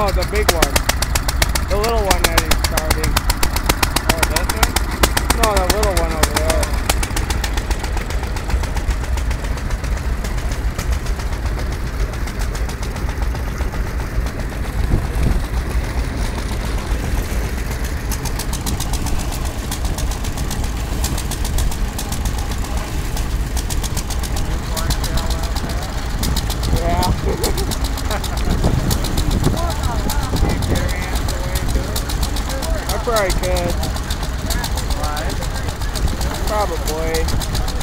no, the big one. The little one that he's starting. Oh, this one? No, the probably could. Probably.